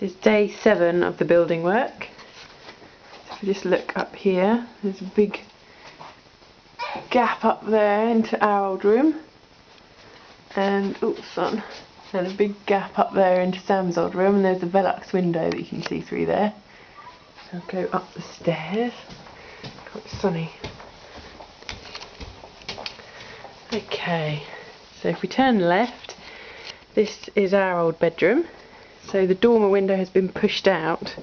This is day seven of the building work. If you just look up here, there's a big gap up there into our old room. And, oops, on. And a big gap up there into Sam's old room, and there's a Velux window that you can see through there. So I'll go up the stairs. Quite sunny. Okay, so if we turn left, this is our old bedroom. So the dormer window has been pushed out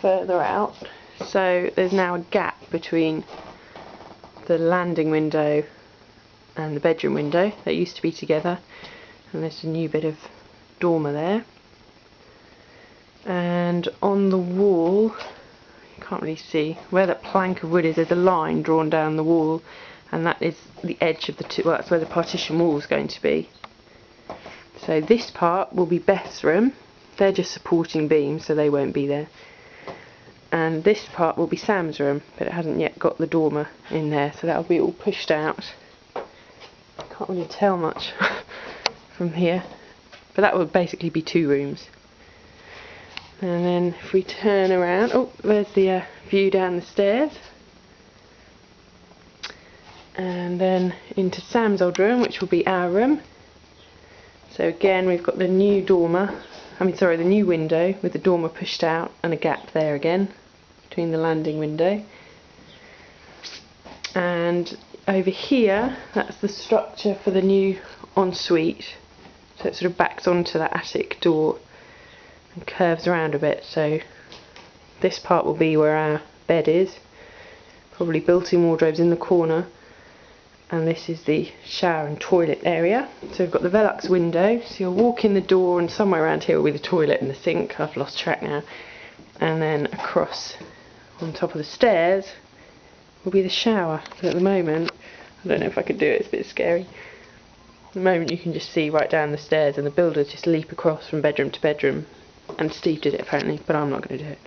further out. So there's now a gap between the landing window and the bedroom window. that used to be together. And there's a new bit of dormer there. And on the wall, you can't really see, where that plank of wood is, there's a line drawn down the wall and that is the edge of the two, well that's where the partition wall is going to be. So this part will be Beth's room, they're just supporting beams so they won't be there. And this part will be Sam's room, but it hasn't yet got the dormer in there, so that'll be all pushed out. Can't really tell much from here, but that would basically be two rooms. And then if we turn around, oh, there's the uh, view down the stairs and then into Sam's old room which will be our room so again we've got the new dormer I mean sorry the new window with the dormer pushed out and a gap there again between the landing window. And over here that's the structure for the new ensuite. So it sort of backs onto that attic door and curves around a bit. So this part will be where our bed is. Probably built-in wardrobes in the corner and this is the shower and toilet area. So we've got the Velux window, so you'll walk in the door and somewhere around here will be the toilet and the sink, I've lost track now. And then across on top of the stairs will be the shower. But at the moment, I don't know if I could do it, it's a bit scary. At the moment you can just see right down the stairs and the builders just leap across from bedroom to bedroom. And Steve did it apparently, but I'm not going to do it.